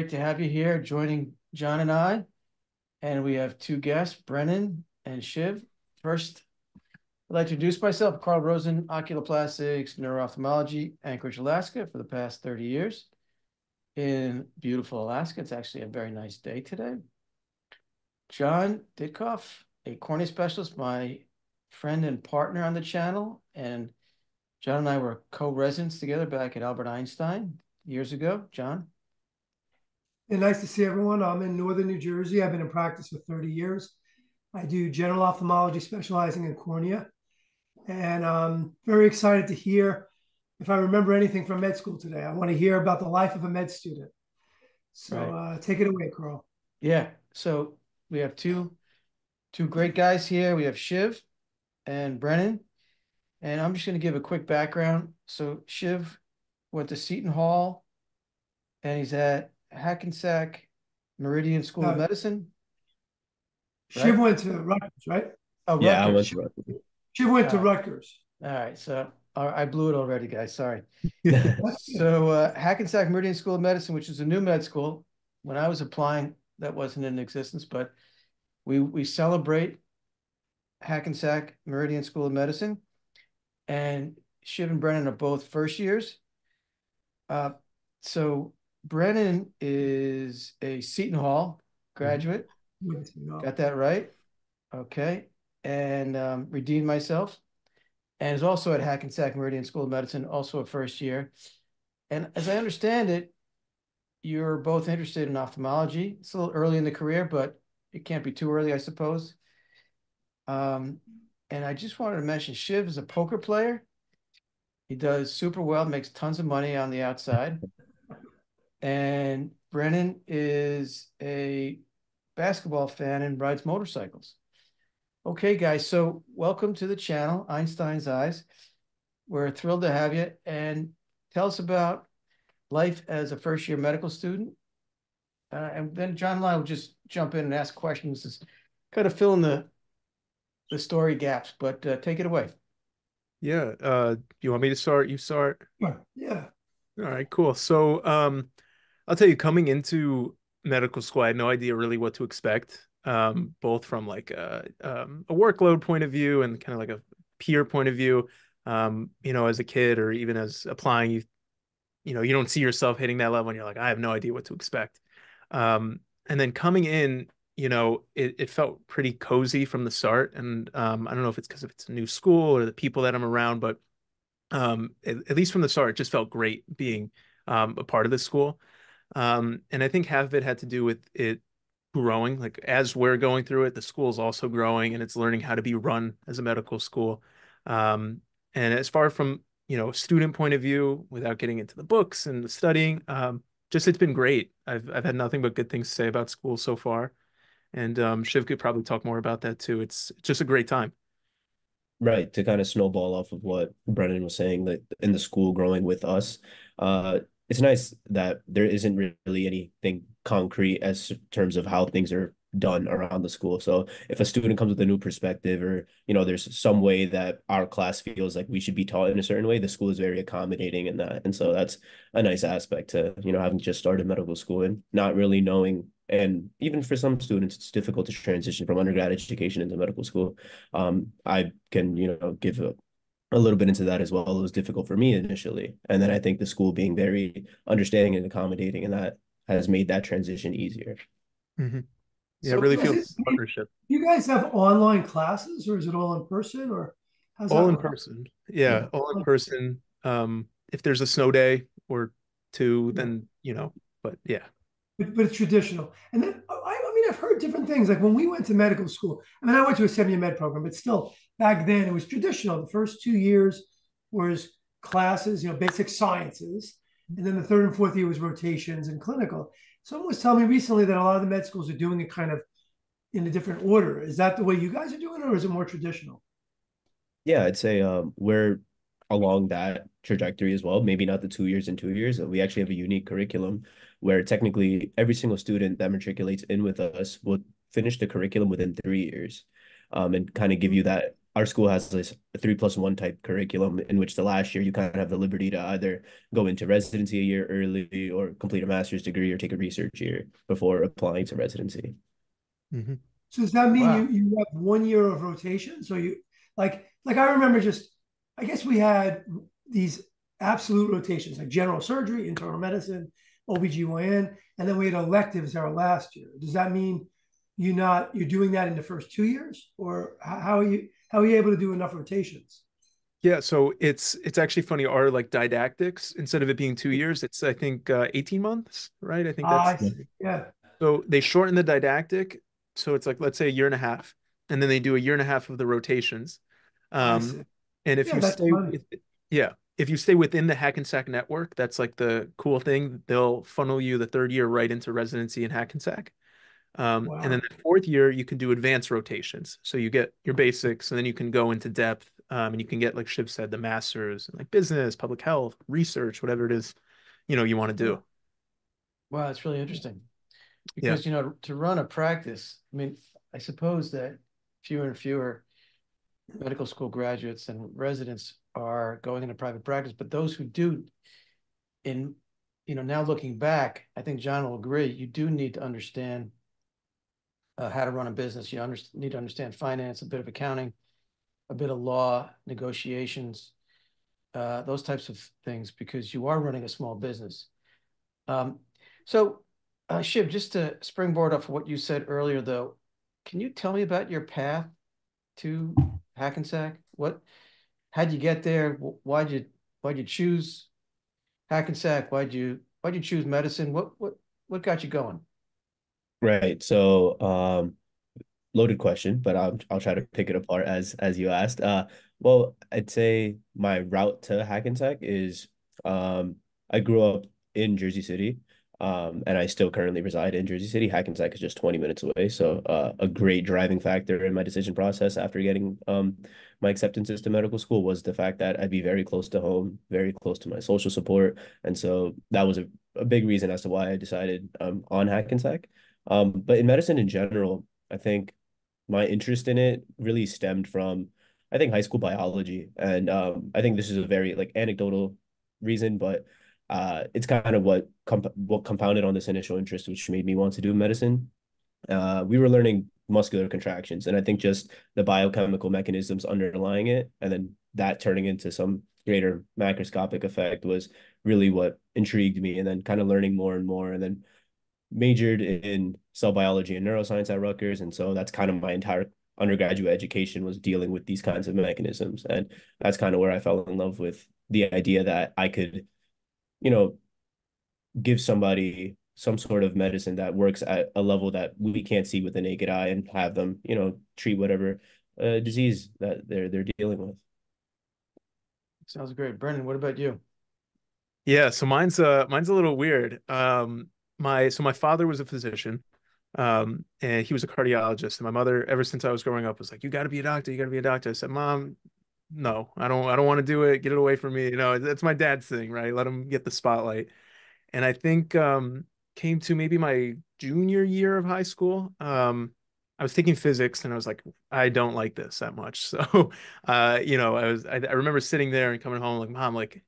great to have you here joining John and I. And we have two guests, Brennan and Shiv. First, I'd like to introduce myself, Carl Rosen, oculoplastics, neuro-ophthalmology, Anchorage, Alaska for the past 30 years in beautiful Alaska. It's actually a very nice day today. John Ditkoff, a cornea specialist, my friend and partner on the channel. And John and I were co-residents together back at Albert Einstein years ago. John? And nice to see everyone. I'm in Northern New Jersey. I've been in practice for 30 years. I do general ophthalmology, specializing in cornea. And I'm very excited to hear if I remember anything from med school today. I want to hear about the life of a med student. So right. uh, take it away, Carl. Yeah. So we have two two great guys here. We have Shiv and Brennan. And I'm just going to give a quick background. So Shiv went to Seton Hall and he's at Hackensack Meridian School of Medicine. Right? Shiv went to Rutgers, right? Oh, yeah, I went to Rutgers. Shiv went to Rutgers. All right. So I blew it already, guys. Sorry. so uh, Hackensack Meridian School of Medicine, which is a new med school. When I was applying, that wasn't in existence, but we we celebrate Hackensack Meridian School of Medicine, and Shiv and Brennan are both first years. Uh, so Brennan is a Seton Hall graduate. Mm-hmm. Got that right? Okay. And um, redeemed myself. And is also at Hackensack Meridian School of Medicine, also a first year. And as I understand it, you're both interested in ophthalmology. It's a little early in the career, but it can't be too early, I suppose. Um, and I just wanted to mention Shiv is a poker player. He does super well, makes tons of money on the outside. And Brennan is a basketball fan and rides motorcycles. Okay, guys, so welcome to the channel, Einstein's Eyes. We're thrilled to have you. And tell us about life as a first year medical student. Uh, and then John and I will just jump in and ask questions, to kind of fill in the the story gaps, but uh, take it away. Yeah. Uh, you want me to start? You start? Yeah. All right, cool. So um, I'll tell you, coming into medical school, I had no idea really what to expect, um, both from like a, um, a workload point of view and kind of like a peer point of view. Um, you know, as a kid or even as applying, you you know, you don't see yourself hitting that level, and you're like, I have no idea what to expect. Um, and then coming in, you know, it, it felt pretty cozy from the start. And um, I don't know if it's because it's a new school or the people that I'm around, but um, at, at, least from the start, it just felt great being a part of this school. Um, and I think half of it had to do with it growing. Like as we're going through it, the school is also growing and it's learning how to be run as a medical school. Um, and as far from you know student point of view, without getting into the books and the studying, um, just it's been great. I've I've had nothing but good things to say about school so far and um, Shiv could probably talk more about that too. It's just a great time. Right to kind of snowball off of what Brennan was saying that in the school growing with us, uh, it's nice that there isn't really anything concrete as terms of how things are done around the school. So if a student comes with a new perspective or, you know, there's some way that our class feels like we should be taught in a certain way, the school is very accommodating in that. And so that's a nice aspect to, you know, having just started medical school and not really knowing and even for some students it's difficult to transition from undergrad education into medical school um, i can you know give a, a little bit into that as well. It was difficult for me initially. And then i think the school being very understanding and accommodating and that has made that transition easier. Mm-hmm. yeah so really feels partnership. you guys have online classes or is it all in person or has it? all in person. Yeah, yeah, all in person. Um if there's a snow day or two then you know but yeah. But, but it's traditional. And then I, I mean, I've heard different things. Like when we went to medical school, I mean, I went to a semi med program, but still back then it was traditional. The first two years was classes, you know, basic sciences. And then the third and fourth year was rotations and clinical. Someone was telling me recently that a lot of the med schools are doing it kind of in a different order. Is that the way you guys are doing it, or is it more traditional? Yeah, I'd say um, we're along that trajectory as well. Maybe not the two years and two years. We actually have a unique curriculum where technically every single student that matriculates in with us will finish the curriculum within three years um, and kind of give you that our school has this three plus one type curriculum in which the last year you kind of have the liberty to either go into residency a year early or complete a master's degree or take a research year before applying to residency. Mm-hmm. So does that mean wow. you, you have one year of rotation? So you like like I remember just I guess we had these absolute rotations like general surgery, internal medicine, OBGYN, and then we had electives our last year. Does that mean you're not you're doing that in the first two years, or how are you how are you able to do enough rotations? Yeah, so it's it's actually funny. Our like didactics instead of it being two years, it's I think uh, eighteen months, right? I think that's uh, yeah. So they shorten the didactic, so it's like let's say a year and a half, and then they do a year and a half of the rotations. Um, and if yeah, you stay, if, yeah, if you stay within the Hackensack network, that's like the cool thing. They'll funnel you the third year right into residency in Hackensack. Um, wow. And then the fourth year, you can do advanced rotations. So you get your basics, and then you can go into depth, um, and you can get, like Shiv said, the masters, like business, public health, research, whatever it is, you know, you want to do. Wow, that's really interesting. Because yeah. you know, to run a practice, I mean, I suppose that fewer and fewer medical school graduates and residents are going into private practice, but those who do, in you know, now looking back, I think John will agree. You do need to understand uh, how to run a business. You under, need to understand finance, a bit of accounting, a bit of law, negotiations, uh, those types of things, because you are running a small business. Um, so, uh, Shiv, just to springboard off what you said earlier, though, can you tell me about your path to Hackensack? What, how'd you get there? Why'd you, why'd you choose Hackensack? Why'd you, why'd you choose medicine? What, what, what got you going? Right. So, um, loaded question, but I'll I'll try to pick it apart as as you asked. Uh, well, I'd say my route to Hackensack is um, I grew up in Jersey City, um, and I still currently reside in Jersey City. Hackensack is just 20 minutes away, so uh, a great driving factor in my decision process after getting um my acceptances to medical school was the fact that I'd be very close to home, very close to my social support, and so that was a, a big reason as to why I decided um on Hackensack. Um, but in medicine in general, I think my interest in it really stemmed from, I think, high school biology. And um, I think this is a very like anecdotal reason, but uh, it's kind of what comp- what compounded on this initial interest, which made me want to do medicine. Uh, we were learning muscular contractions, and I think just the biochemical mechanisms underlying it, and then that turning into some greater macroscopic effect was really what intrigued me. And then kind of learning more and more, and then majored in cell biology and neuroscience at Rutgers, and so that's kind of my entire undergraduate education was dealing with these kinds of mechanisms, and that's kind of where I fell in love with the idea that I could, you know, give somebody some sort of medicine that works at a level that we can't see with the naked eye and have them, you know, treat whatever uh, disease that they're they're dealing with. Sounds great, Brennan What about you? Yeah, so mine's uh mine's a little weird. Um, my so my father was a physician um and he was a cardiologist and my mother ever since i was growing up was like you got to be a doctor you got to be a doctor i said mom no i don't i don't want to do it get it away from me you know that's my dad's thing right let him get the spotlight and i think um came to maybe my junior year of high school um I was taking physics and I was like, I don't like this that much. So, uh, you know, I was, I, I remember sitting there and coming home like, mom, like,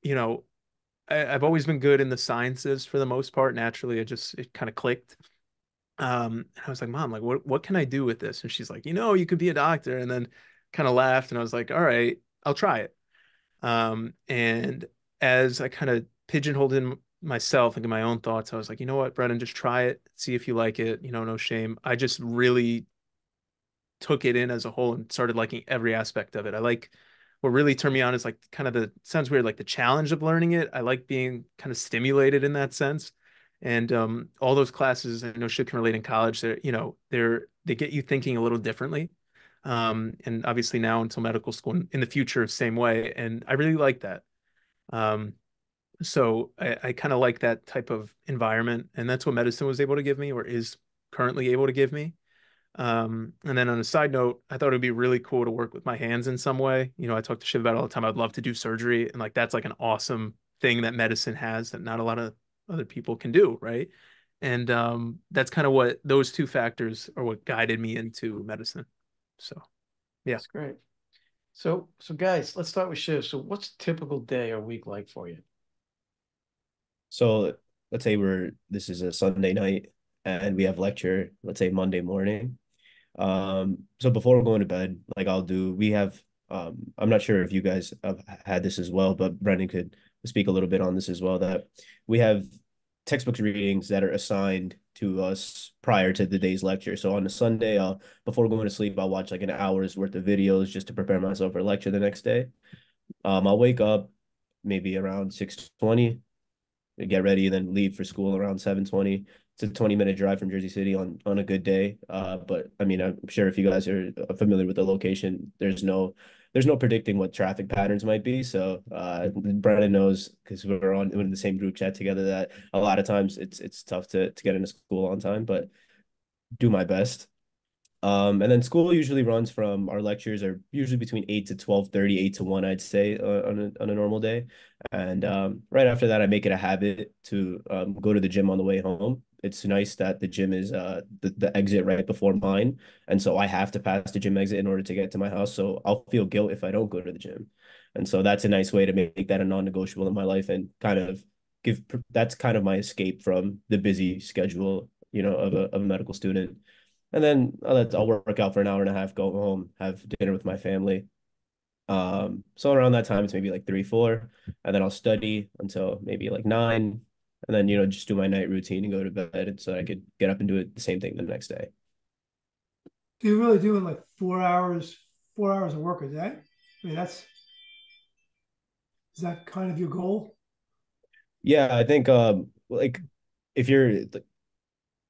you know, I, have always been good in the sciences for the most part. Naturally, it just it kind of clicked. Um, and I was like, Mom, like, what what can I do with this? And she's like, you know, you could be a doctor. And then kind of laughed, and I was like, all right, I'll try it. Um, and as I kind of pigeonholed in myself into my own thoughts, I was like, you know what, Brennan, just try it, see if you like it. You know, no shame. I just really took it in as a whole and started liking every aspect of it. I like what really turned me on is like kind of the sounds weird like the challenge of learning it i like being kind of stimulated in that sense and um, all those classes i know Shiv can relate in college they're you know they're they get you thinking a little differently um, and obviously now until medical school in the future same way and i really like that um, so i, I kind of like that type of environment and that's what medicine was able to give me or is currently able to give me um, and then on a side note, I thought it'd be really cool to work with my hands in some way. You know, I talk to Shiv about all the time. I'd love to do surgery, and like that's like an awesome thing that medicine has that not a lot of other people can do, right? And um, that's kind of what those two factors are what guided me into medicine. So, Yeah. That's great. So, so guys, let's start with Shiv. So what's a typical day or week like for you? So let's say we're this is a Sunday night and we have lecture, let's say Monday morning. Um, so before going to bed, like I'll do, we have um, I'm not sure if you guys have had this as well, but Brennan could speak a little bit on this as well. That we have textbook readings that are assigned to us prior to the day's lecture. So on a Sunday, uh, before going to sleep, I'll watch like an hour's worth of videos just to prepare myself for lecture the next day. Um, I'll wake up maybe around 6:20, get ready, and then leave for school around 7:20. It's a 20 minute drive from Jersey City on on a good day. Uh, but I mean, I'm sure if you guys are familiar with the location, there's no there's no predicting what traffic patterns might be. So uh, Brennan knows because we're on we're in the same group chat together that a lot of times it's it's tough to to get into school on time, but do my best. Um, and then school usually runs from our lectures are usually between 8 to 12 30, 8 to 1, I'd say, uh, on, a, on a normal day. And um, right after that, I make it a habit to um, go to the gym on the way home it's nice that the gym is uh the, the exit right before mine. And so i have to pass the gym exit in order to get to my house. So i'll feel guilt if i don't go to the gym. And so that's a nice way to make that a non-negotiable in my life and kind of give that's kind of my escape from the busy schedule you know of a, of a medical student. And then I'll, I'll work out for an hour and a half go home have dinner with my family. Um so around that time it's maybe like three four. And then i'll study until maybe like nine and then you know just do my night routine and go to bed and so I could get up and do it the same thing the next day. Do you really doing like four hours, four hours of work a day? I mean, that's is that kind of your goal? Yeah, I think um like if you're the,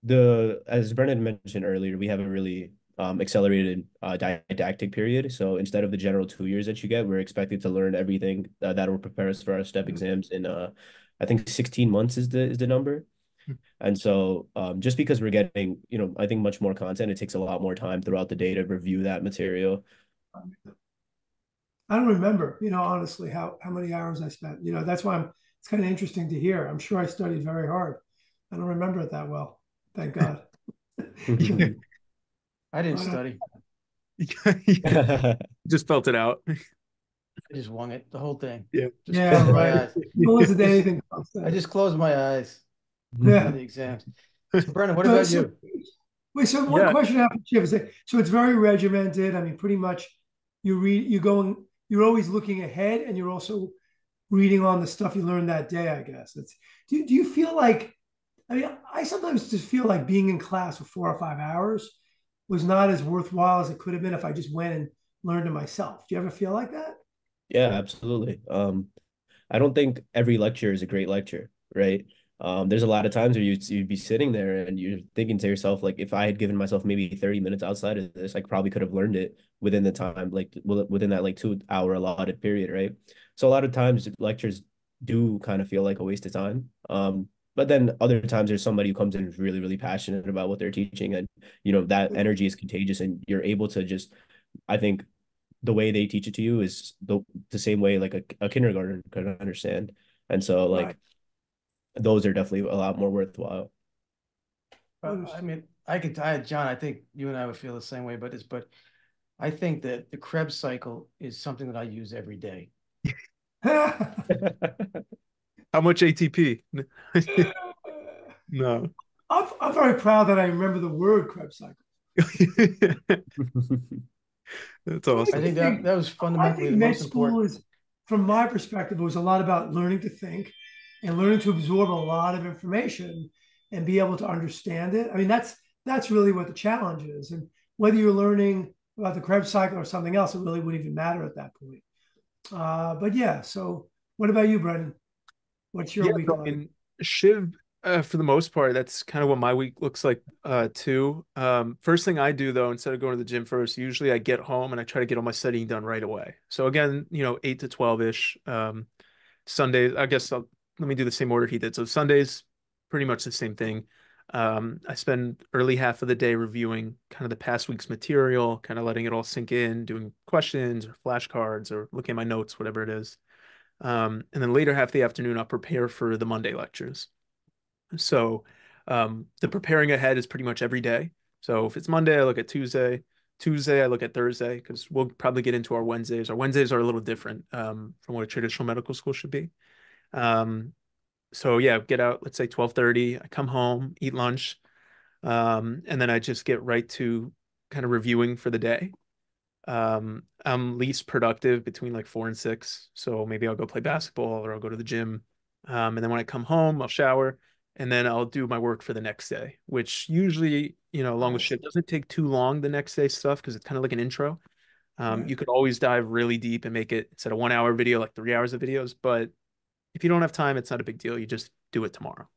the as Brennan mentioned earlier, we have a really um accelerated uh didactic period. So instead of the general two years that you get, we're expected to learn everything uh, that will prepare us for our step mm-hmm. exams in uh I think 16 months is the is the number. Hmm. And so um, just because we're getting, you know, I think much more content, it takes a lot more time throughout the day to review that material. I don't remember, you know, honestly, how how many hours I spent. You know, that's why I'm it's kind of interesting to hear. I'm sure I studied very hard. I don't remember it that well. Thank God. I didn't study. Just felt it out. I just wung it, the whole thing. Yeah. Just yeah, right. wasn't anything. I just closed my eyes. Yeah. The exams. So, Brennan, what about you? Wait, so one yeah. question after Shiv is so it's very regimented. I mean, pretty much you read, you're going, you're always looking ahead, and you're also reading on the stuff you learned that day. I guess. It's. Do Do you feel like? I mean, I sometimes just feel like being in class for four or five hours was not as worthwhile as it could have been if I just went and learned it myself. Do you ever feel like that? Yeah, absolutely. Um, I don't think every lecture is a great lecture, right? Um, there's a lot of times where you you'd be sitting there and you're thinking to yourself, like, if I had given myself maybe 30 minutes outside of this, I probably could have learned it within the time, like within that like two hour allotted period, right? So a lot of times lectures do kind of feel like a waste of time. Um, but then other times there's somebody who comes in who's really, really passionate about what they're teaching, and you know that energy is contagious, and you're able to just, I think, the way they teach it to you is the the same way like a, a kindergarten could understand. And so like right. those are definitely a lot more worthwhile. Uh, I mean, I could, I, John, I think you and I would feel the same way, but it's, but I think that the Krebs cycle is something that I use every day. How much ATP? no. I'm, I'm very proud that I remember the word Krebs cycle. That's awesome. I think that that was fundamentally the most important. Is, from my perspective, it was a lot about learning to think and learning to absorb a lot of information and be able to understand it. I mean, that's that's really what the challenge is. And whether you're learning about the Krebs cycle or something else, it really wouldn't even matter at that point. Uh, but yeah, so what about you, Brennan? What's your yeah, week like? In Shiv uh, for the most part, that's kind of what my week looks like uh, too. Um, first thing I do though, instead of going to the gym first, usually I get home and I try to get all my studying done right away. So again, you know, eight to twelve ish. Um, Sundays, I guess I'll, let me do the same order he did. So Sundays, pretty much the same thing. Um, I spend early half of the day reviewing kind of the past week's material, kind of letting it all sink in, doing questions or flashcards or looking at my notes, whatever it is. Um, and then later half the afternoon, I'll prepare for the Monday lectures. So um, the preparing ahead is pretty much every day. So if it's Monday, I look at Tuesday. Tuesday, I look at Thursday because we'll probably get into our Wednesdays. Our Wednesdays are a little different um, from what a traditional medical school should be. Um, so yeah, get out, let's say 1230. I come home, eat lunch, um, and then I just get right to kind of reviewing for the day. Um, I'm least productive between like four and six. So maybe I'll go play basketball or I'll go to the gym. Um, and then when I come home, I'll shower and then I'll do my work for the next day, which usually, you know, along with Shiv doesn't take too long the next day stuff because it's kind of like an intro. Um. You could always dive really deep and make it instead of one hour video, like three hours of videos. But if you don't have time, it's not a big deal. You just do it tomorrow.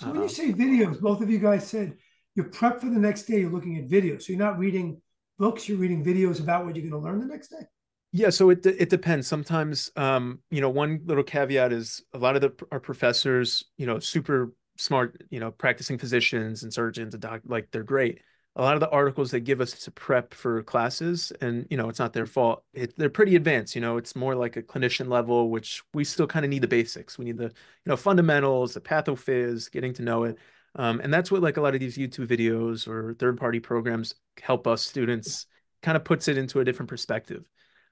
So when you um, say videos, both of you guys said you're prep for the next day. You're looking at videos, so you're not reading books. You're reading videos about what you're going to learn the next day. Yeah, so it it depends. Sometimes, um, you know, one little caveat is a lot of the our professors, you know, super smart, you know, practicing physicians and surgeons and doc, like they're great. A lot of the articles they give us to prep for classes, and you know, it's not their fault. It, they're pretty advanced. You know, it's more like a clinician level, which we still kind of need the basics. We need the you know fundamentals, the pathophys, getting to know it, um, and that's what like a lot of these YouTube videos or third party programs help us students kind of puts it into a different perspective.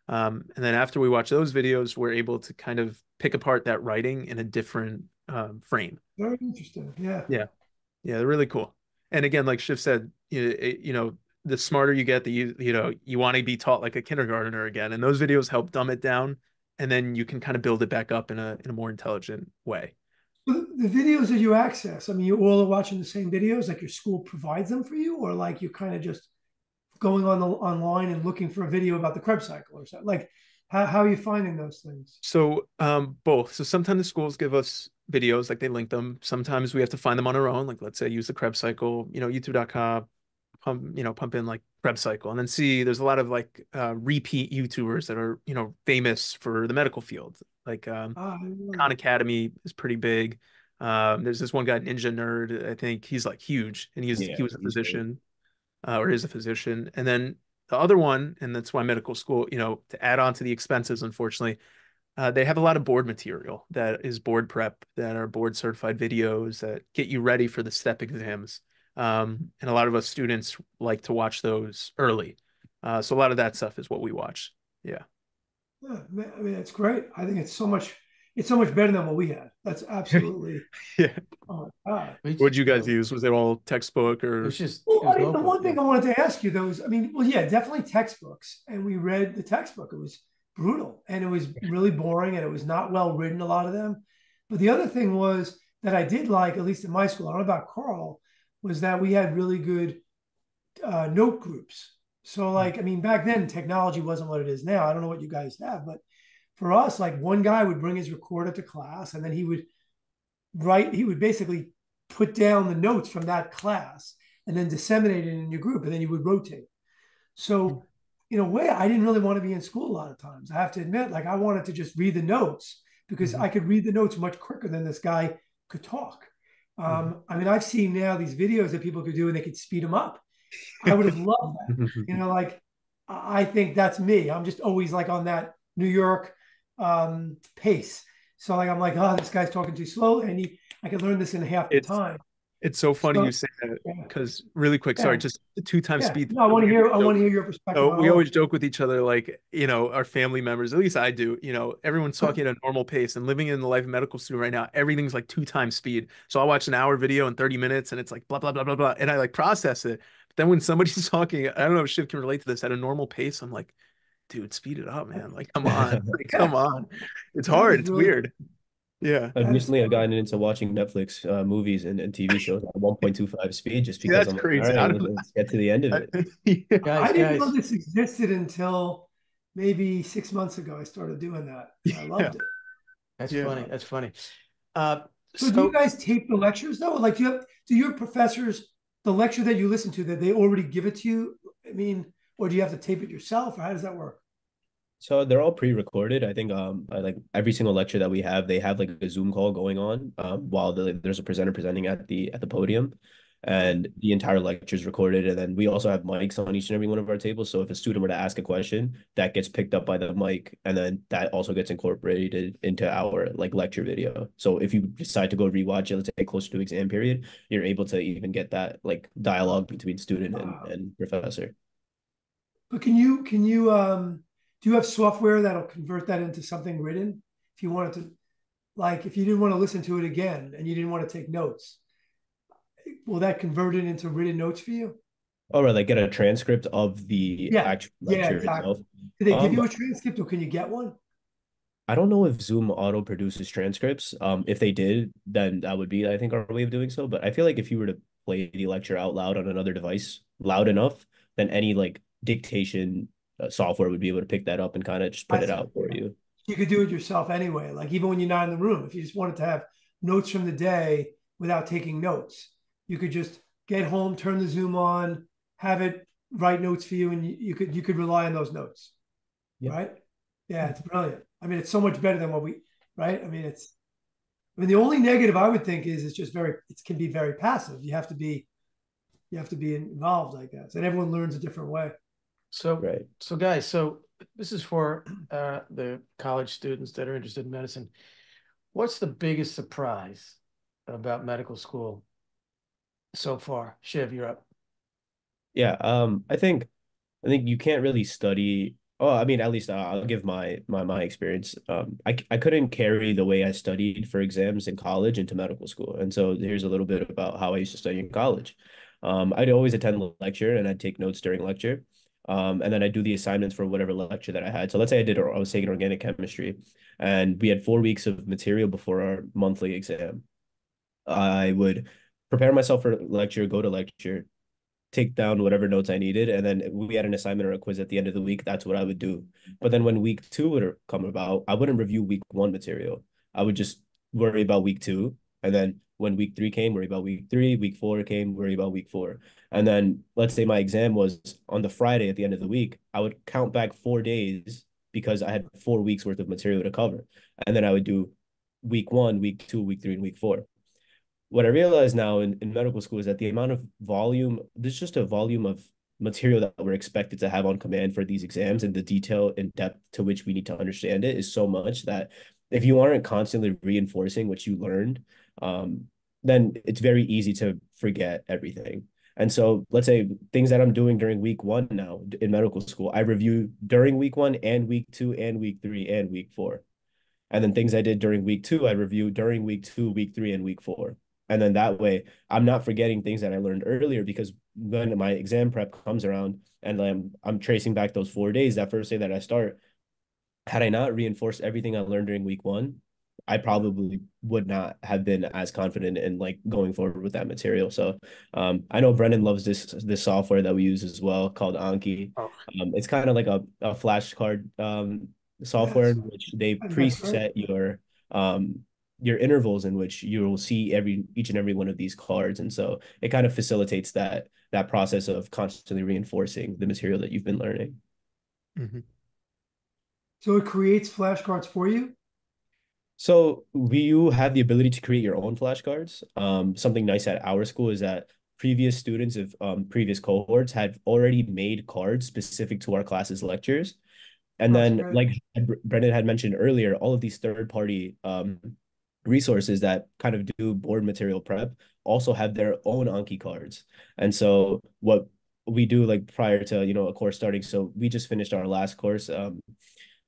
Um, and then after we watch those videos, we're able to kind of pick apart that writing in a different um, frame. Very interesting. Yeah. Yeah. Yeah. They're really cool. And again, like Shiv said, you, you know, the smarter you get, the you you know you want to be taught like a kindergartner again, and those videos help dumb it down, and then you can kind of build it back up in a in a more intelligent way. The videos that you access, I mean, you all are watching the same videos, like your school provides them for you, or like you're kind of just going on the online and looking for a video about the Krebs cycle or something. Like, how, how are you finding those things? So, um, both. So sometimes the schools give us videos, like they link them. Sometimes we have to find them on our own. Like let's say use the Krebs cycle, you know, youtube.com, pump, you know, pump in like Krebs cycle and then see there's a lot of like uh, repeat YouTubers that are, you know, famous for the medical field. Like um oh, Khan Academy is pretty big. Um, there's this one guy, Ninja Nerd, I think he's like huge and he's yeah, he was a physician uh, or is a physician. And then the other one, and that's why medical school, you know, to add on to the expenses, unfortunately, uh, they have a lot of board material that is board prep, that are board certified videos that get you ready for the step exams. Um, and a lot of us students like to watch those early. Uh, so a lot of that stuff is what we watch. Yeah. yeah. I mean, it's great. I think it's so much, it's so much better than what we had. That's absolutely. yeah. Oh God. What did you guys use? Was it all textbook or? It's just. Well, was I mean, the one thing I wanted to ask you though is, I mean, well, yeah, definitely textbooks, and we read the textbook. It was brutal and it was really boring and it was not well written, a lot of them. But the other thing was that I did like, at least in my school, I don't know about Carl, was that we had really good uh, note groups. So, like, I mean, back then technology wasn't what it is now. I don't know what you guys have, but for us, like one guy would bring his recorder to class and then he would write, he would basically put down the notes from that class and then disseminate it in your group and then you would rotate. So in a way, I didn't really want to be in school a lot of times. I have to admit, like I wanted to just read the notes because mm-hmm. I could read the notes much quicker than this guy could talk. Um, mm-hmm. I mean, I've seen now these videos that people could do and they could speed them up. I would have loved that. You know, like I think that's me. I'm just always like on that New York um, pace. So like I'm like, oh, this guy's talking too slow, and he, I could learn this in half the time. It's so funny so, you say that because yeah. really quick, yeah. sorry, just two times yeah. speed. No, I want to hear. I want to hear your perspective. So we always joke with each other, like you know, our family members. At least I do. You know, everyone's talking at a normal pace, and living in the life of medical student right now, everything's like two times speed. So I'll watch an hour video in thirty minutes, and it's like blah blah blah blah blah, and I like process it. But then when somebody's talking, I don't know if Shiv can relate to this at a normal pace. I'm like, dude, speed it up, man. Like, come on, like, come on. It's hard. It's weird. Yeah. I've recently I've gotten into watching Netflix uh, movies and, and TV shows at 1.25 speed just because That's I'm crazy. Like, right, let's get to the end of it. yeah. guys, I didn't guys. know this existed until maybe six months ago. I started doing that. I loved yeah. it. That's yeah. funny. That's funny. Uh, so, so, do you guys tape the lectures though? Like, do you have, do your professors the lecture that you listen to that they already give it to you? I mean, or do you have to tape it yourself, or how does that work? So they're all pre-recorded. I think um like every single lecture that we have, they have like a Zoom call going on um while the, there's a presenter presenting at the at the podium, and the entire lecture is recorded. And then we also have mics on each and every one of our tables. So if a student were to ask a question, that gets picked up by the mic, and then that also gets incorporated into our like lecture video. So if you decide to go rewatch it, let's say closer to exam period, you're able to even get that like dialogue between student and, and professor. But can you can you um do you have software that'll convert that into something written if you wanted to like if you didn't want to listen to it again and you didn't want to take notes will that convert it into written notes for you or oh, like get a transcript of the yeah. actual lecture yeah, exactly. itself did they give you um, a transcript or can you get one I don't know if Zoom auto produces transcripts. Um, if they did, then that would be, I think, our way of doing so. But I feel like if you were to play the lecture out loud on another device loud enough, then any like dictation uh, software would be able to pick that up and kind of just put it out for you. You could do it yourself anyway. Like even when you're not in the room, if you just wanted to have notes from the day without taking notes, you could just get home, turn the Zoom on, have it write notes for you, and you, you could you could rely on those notes. Yeah. Right? Yeah, it's brilliant. I mean, it's so much better than what we right. I mean, it's. I mean, the only negative I would think is it's just very it can be very passive. You have to be, you have to be involved, I guess, and everyone learns a different way. So, right. so guys, so this is for uh, the college students that are interested in medicine. What's the biggest surprise about medical school so far? Shiv, you're up. Yeah, um, I think I think you can't really study. Oh, I mean, at least I'll give my my my experience. Um, I I couldn't carry the way I studied for exams in college into medical school, and so here's a little bit about how I used to study in college. Um, I'd always attend the lecture and I'd take notes during lecture. Um, and then I do the assignments for whatever lecture that I had. So let's say I did, I was taking organic chemistry, and we had four weeks of material before our monthly exam. I would prepare myself for lecture, go to lecture, take down whatever notes I needed, and then we had an assignment or a quiz at the end of the week. That's what I would do. But then when week two would come about, I wouldn't review week one material. I would just worry about week two, and then when week three came, worry about week three, week four came, worry about week four. And then let's say my exam was on the Friday at the end of the week, I would count back four days because I had four weeks worth of material to cover. And then I would do week one, week two, week three, and week four. What I realize now in, in medical school is that the amount of volume, there's just a volume of material that we're expected to have on command for these exams and the detail and depth to which we need to understand it is so much that if you aren't constantly reinforcing what you learned um, then it's very easy to forget everything. And so let's say things that I'm doing during week one now in medical school, I review during week one and week two and week three and week four. And then things I did during week two, I review during week two, week three, and week four. And then that way I'm not forgetting things that I learned earlier because when my exam prep comes around and I'm I'm tracing back those four days, that first day that I start, had I not reinforced everything I learned during week one, I probably would not have been as confident in like going forward with that material. So um, I know Brennan loves this this software that we use as well called Anki. Oh. Um, it's kind of like a, a flashcard um, software yes. in which they preset your um your intervals in which you will see every each and every one of these cards and so it kind of facilitates that that process of constantly reinforcing the material that you've been learning mm-hmm. so it creates flashcards for you so we you have the ability to create your own flashcards. Um, something nice at our school is that previous students of um, previous cohorts had already made cards specific to our classes lectures. And That's then, like Brennan had mentioned earlier, all of these third party um, resources that kind of do board material prep also have their own Anki cards. And so what we do like prior to, you know, a course starting. So we just finished our last course. Um,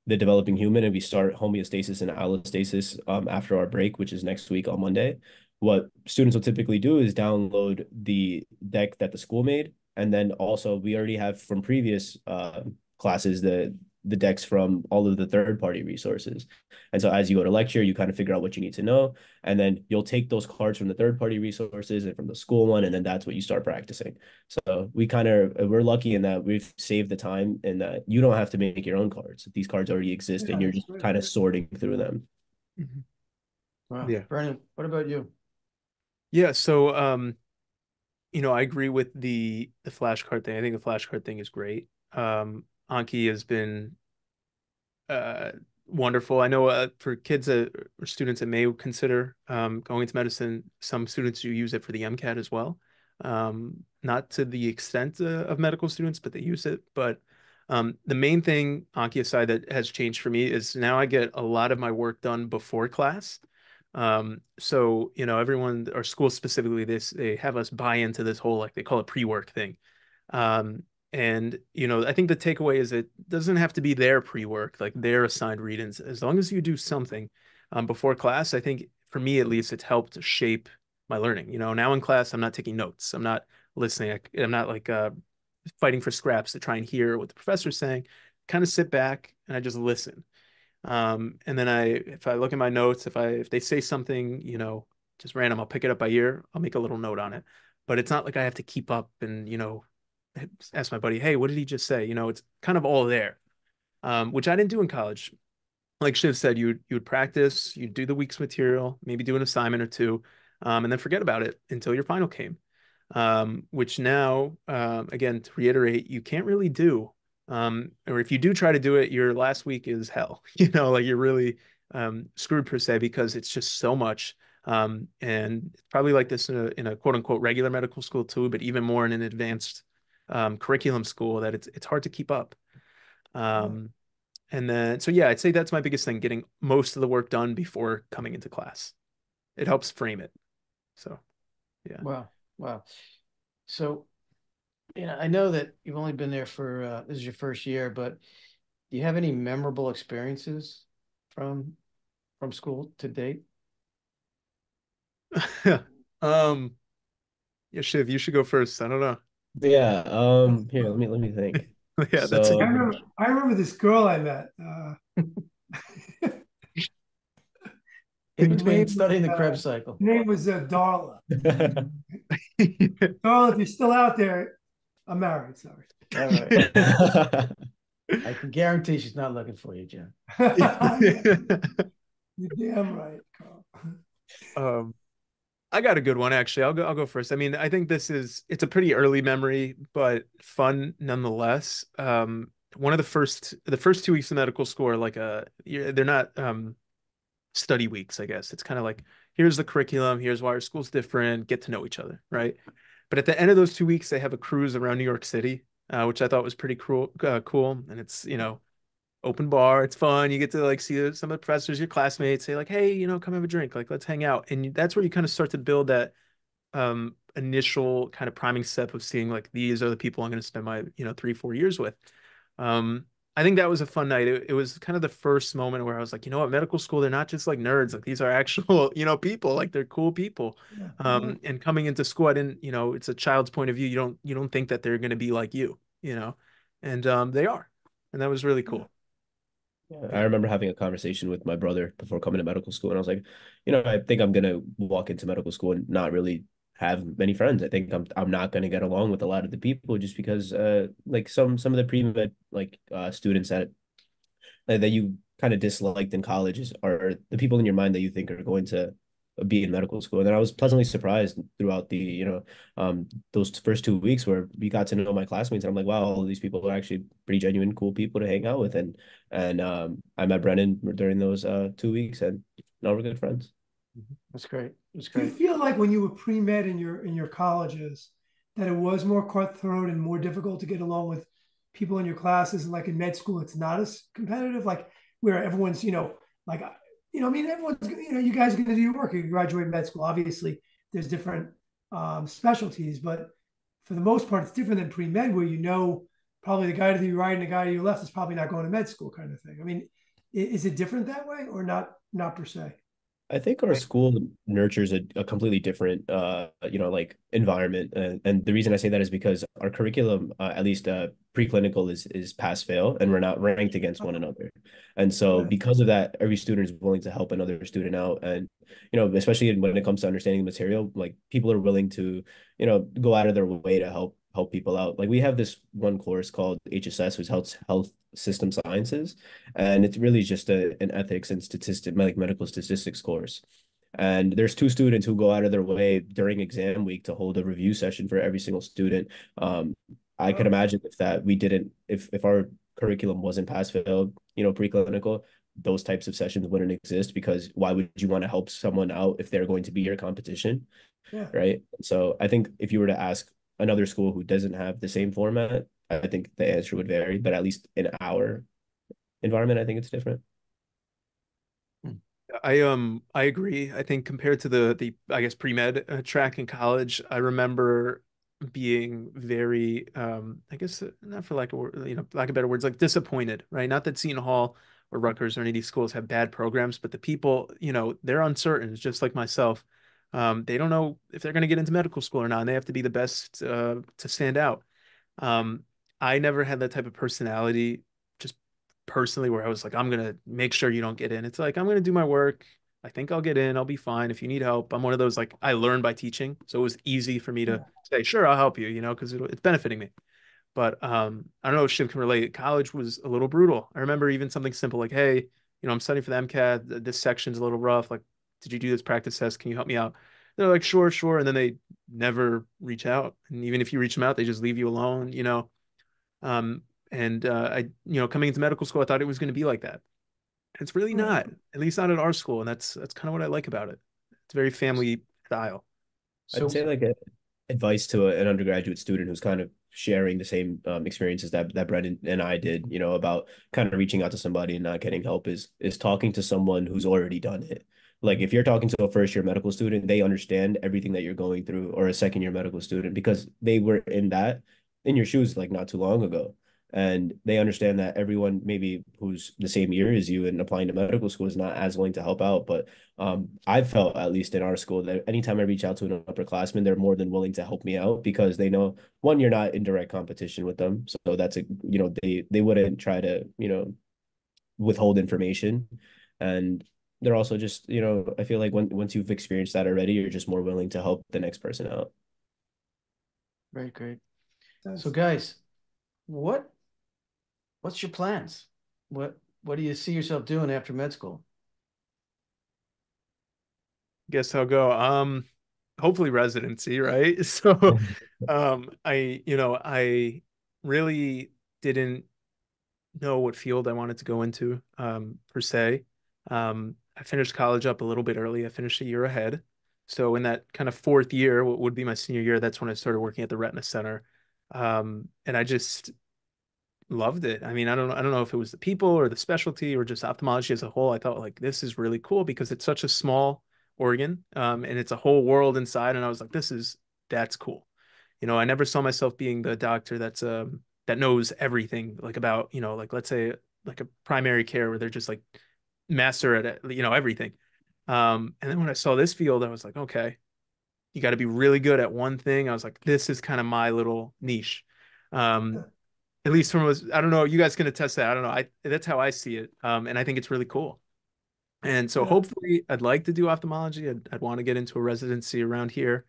the developing human and we start homeostasis and allostasis um, after our break, which is next week on Monday. What students will typically do is download the deck that the school made. And then also we already have from previous uh, classes the the decks from all of the third party resources. And so as you go to lecture, you kind of figure out what you need to know. And then you'll take those cards from the third party resources and from the school one. And then that's what you start practicing. So we kind of, we're lucky in that we've saved the time and that you don't have to make your own cards. These cards already exist yeah, and you're just kind of sorting through them. Mm-hmm. Wow. Yeah. Brennan, what about you? Yeah. So, um, you know, I agree with the the flashcard thing. I think the flashcard thing is great. Um, Anki has been uh, wonderful. I know uh, for kids or students that may consider um, going into medicine, some students do use it for the MCAT as well. Um, not to the extent uh, of medical students, but they use it. But um, the main thing, Anki aside, that has changed for me is now I get a lot of my work done before class. Um, so you know, everyone, our school specifically, this they have us buy into this whole like they call it pre-work thing. Um, and you know, I think the takeaway is it doesn't have to be their pre-work, like their assigned readings. As long as you do something um, before class, I think for me at least, it's helped shape my learning. You know, now in class, I'm not taking notes. I'm not listening. I, am not like uh, fighting for scraps to try and hear what the professor's saying. Kind of sit back and I just listen. Um, and then I, if I look at my notes, if I if they say something, you know, just random, I'll pick it up by ear. I'll make a little note on it. But it's not like I have to keep up and you know ask my buddy, hey, what did he just say? You know, it's kind of all there, um, which I didn't do in college. Like Shiv said, you you would practice, you'd do the week's material, maybe do an assignment or two, um, and then forget about it until your final came. Um, which now, um, again, to reiterate, you can't really do. Um, or if you do try to do it, your last week is hell. You know, like you're really um, screwed per se because it's just so much. And it's probably like this in a, in a quote unquote regular medical school too, but even more in an advanced um, curriculum school that it's it's hard to keep up. Um, and then so yeah, I'd say that's my biggest thing: getting most of the work done before coming into class. It helps frame it. So, yeah. Wow, wow. So, you know, I know that you've only been there for uh, this is your first year, but do you have any memorable experiences from from school to date? um, yeah, Shiv, you should go first. I don't know. Yeah. Um. Here, let me let me think. yeah, that's. So- I remember, I remember this girl I met. Uh, In between name studying the was, uh, Krebs cycle. her name was uh, Darla. Darla, if you're still out there, I'm married. Sorry. All right. I can guarantee she's not looking for you, Jim. You're damn right, Carl. um, I got a good one actually. I'll go. I'll go first. I mean, I think this is it's a pretty early memory, but fun nonetheless. Um, one of the first the first two weeks of medical school are like a they're not um study weeks, I guess. It's kind of like here's the curriculum, here's why our school's different, get to know each other, right? But at the end of those two weeks, they have a cruise around New York City, uh, which I thought was pretty cool. Uh, cool, and it's you know open bar. It's fun. You get to like see some of the professors, your classmates, say like, "Hey, you know, come have a drink. Like, let's hang out." And that's where you kind of start to build that um, initial kind of priming step of seeing like these are the people I'm going to spend my you know three four years with. Um, I think that was a fun night. It, it was kind of the first moment where I was like, you know what, medical school, they're not just like nerds. Like these are actual, you know, people. Like they're cool people. Yeah. Um, and coming into school, I didn't, you know, it's a child's point of view. You don't, you don't think that they're going to be like you, you know, and um, they are, and that was really cool. I remember having a conversation with my brother before coming to medical school, and I was like, you know, I think I'm gonna walk into medical school and not really have many friends. I think I'm I'm not gonna get along with a lot of the people just because uh like some some of the pre-med like uh students that that you kind of disliked in colleges are the people in your mind that you think are going to be in medical school. And then I was pleasantly surprised throughout the, you know, um, those first two weeks where we got to know my classmates. And I'm like, wow, all of these people are actually pretty genuine, cool people to hang out with. And and um, I met Brennan during those uh two weeks, and now we're good friends. That's great. That's great. Do you feel like when you were pre med in your in your colleges that it was more cutthroat and more difficult to get along with people in your classes, and like in med school, it's not as competitive, like where everyone's you know like you know I mean everyone's you know you guys are going to do your work. You graduate med school, obviously there's different um, specialties, but for the most part, it's different than pre med where you know probably the guy to your right and the guy to your left is probably not going to med school kind of thing. I mean, is it different that way or not? Not per se. I think our school nurtures a, a completely different, uh, you know, like environment, and, and the reason I say that is because our curriculum, uh, at least uh, preclinical, is is pass fail, and we're not ranked against one another, and so because of that, every student is willing to help another student out, and you know, especially when it comes to understanding the material, like people are willing to, you know, go out of their way to help help people out. Like we have this one course called HSS, which helps health system sciences, and it's really just a an ethics and statistic like medical statistics course. And there's two students who go out of their way during exam week to hold a review session for every single student. Um, I could imagine if that we didn't if if our curriculum wasn't pass fail, you know, preclinical, those types of sessions wouldn't exist because why would you want to help someone out if they're going to be your competition? Yeah. Right. So I think if you were to ask another school who doesn't have the same format, I think the answer would vary, but at least in our environment, I think it's different. I um I agree. I think compared to the the I guess pre-med uh, track in college, I remember being very um I guess uh, not for lack of you know lack of better words like disappointed, right? Not that Seton Hall or Rutgers or any of these schools have bad programs, but the people, you know, they're uncertain, just like myself. Um, they don't know if they're going to get into medical school or not, and they have to be the best uh, to stand out. Um, I never had that type of personality, just personally, where I was like, I'm going to make sure you don't get in. It's like, I'm going to do my work. I think I'll get in. I'll be fine. If you need help, I'm one of those like I learn by teaching, so it was easy for me to yeah. say, sure, I'll help you, you know, because it's benefiting me. But um, I don't know if Shiv can relate. College was a little brutal. I remember even something simple like, hey, you know, I'm studying for the MCAT. This section's a little rough. Like, did you do this practice test? Can you help me out? They're like, sure, sure. And then they never reach out. And even if you reach them out, they just leave you alone, you know. Um, and uh, I, you know, coming into medical school, I thought it was going to be like that. It's really not, at least not at our school, and that's that's kind of what I like about it. It's very family style. So, I'd say like a, advice to a, an undergraduate student who's kind of sharing the same um, experiences that that Brennan and I did, you know, about kind of reaching out to somebody and not getting help is is talking to someone who's already done it. Like if you're talking to a first year medical student, they understand everything that you're going through, or a second year medical student because they were in that in your shoes like not too long ago and they understand that everyone maybe who's the same year as you and applying to medical school is not as willing to help out. But um, i've felt at least in our school that anytime i reach out to an upperclassman they're more than willing to help me out because they know one you're not in direct competition with them. So that's a you know they they wouldn't try to you know withhold information. And they're also just you know i feel like when, once you've experienced that already you're just more willing to help the next person out. Very great. So guys what what's your plans? What what do you see yourself doing after med school? Guess I'll go. Um, hopefully residency, right? So, um, I you know I really didn't know what field I wanted to go into, um, per se. Um, I finished college up a little bit early. I finished a year ahead. So in that kind of fourth year, what would be my senior year, that's when I started working at the Retina Center. Um, and I just loved it. I mean, I don't I don't know if it was the people or the specialty or just ophthalmology as a whole. I thought like this is really cool because it's such a small organ um, and it's a whole world inside. And I was like, this is that's cool. You know, I never saw myself being the doctor that's um that knows everything like about you know like let's say like a primary care where they're just like master at you know everything. Um, and then when I saw this field, I was like, okay, you got to be really good at one thing. I was like, this is kind of my little niche. Um, at least from was I don't know, you guys can attest that. I don't know. I that's how I see it. Um, and I think it's really cool. And so yeah. hopefully I'd like to do ophthalmology. I'd, I'd want to get into a residency around here.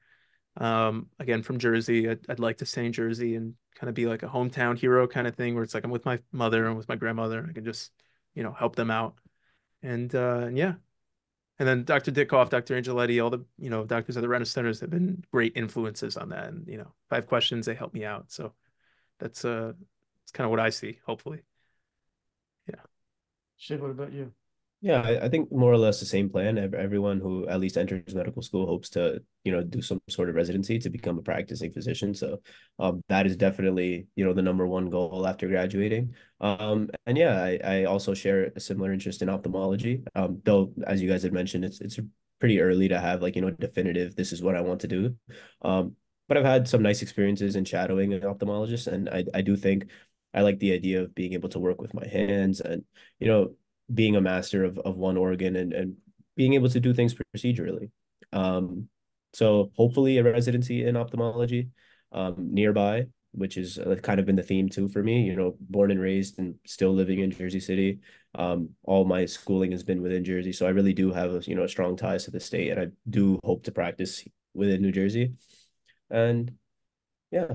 Um, again, from Jersey, I'd, I'd like to stay in Jersey and kind of be like a hometown hero kind of thing where it's like I'm with my mother and with my grandmother. I can just, you know, help them out. And, uh, and yeah. And then Dr. Ditkoff, Dr. Angeletti, all the, you know, doctors at the Retina Centers have been great influences on that. And, you know, if I have questions, they help me out. So that's, uh, it's kind of what I see, hopefully. Yeah. Shiv, what about you? Yeah, I, I think more or less the same plan. Everyone who at least enters medical school hopes to, you know, do some sort of residency to become a practicing physician. So um, that is definitely, you know, the number one goal after graduating. Um, and yeah, I, I also share a similar interest in ophthalmology. Um, though, as you guys had mentioned, it's it's pretty early to have like, you know, definitive, this is what I want to do. Um, but I've had some nice experiences in shadowing an ophthalmologist. And I, I do think I like the idea of being able to work with my hands and, you know, being a master of, of one organ and, and being able to do things procedurally. Um, so hopefully a residency in ophthalmology um, nearby, which is uh, kind of been the theme too for me, you know, born and raised and still living in Jersey City. Um, all my schooling has been within Jersey. So I really do have, you know, strong ties to the state and I do hope to practice within New Jersey. And yeah,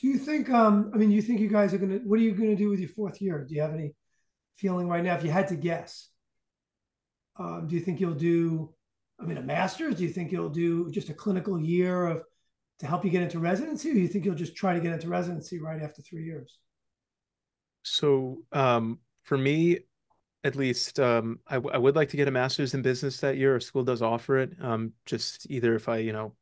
do you think? Um, I mean, you think you guys are gonna? What are you gonna do with your fourth year? Do you have any feeling right now? If you had to guess, um, do you think you'll do? I mean, a master's? Do you think you'll do just a clinical year of to help you get into residency, or do you think you'll just try to get into residency right after three years? So, um, for me, at least, um, I, I would like to get a master's in business that year. If school does offer it, um, just either if I, you know,